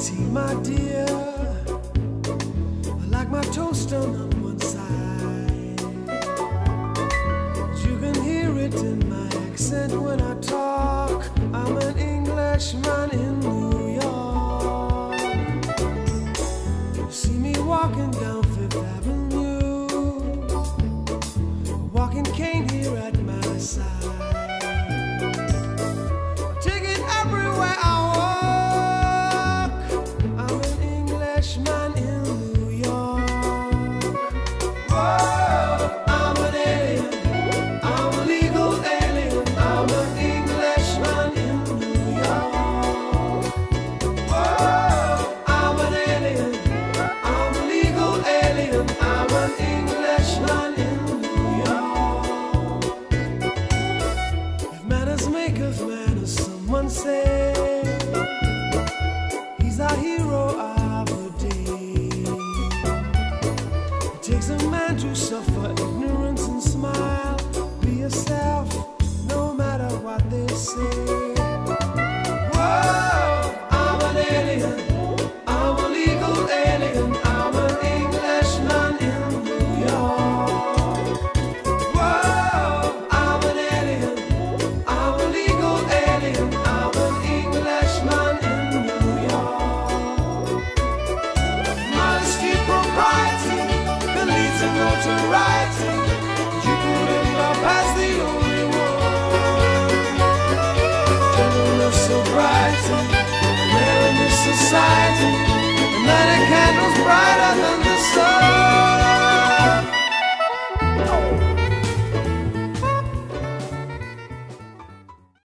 tea, my dear. I like my toast on one side. You can hear it in my accent when I talk. I'm an Englishman in New of manners, someone say he's our hero of the day. It takes a man to suffer ignorance and smile. Be yourself, no bypass the only one. Gentleness,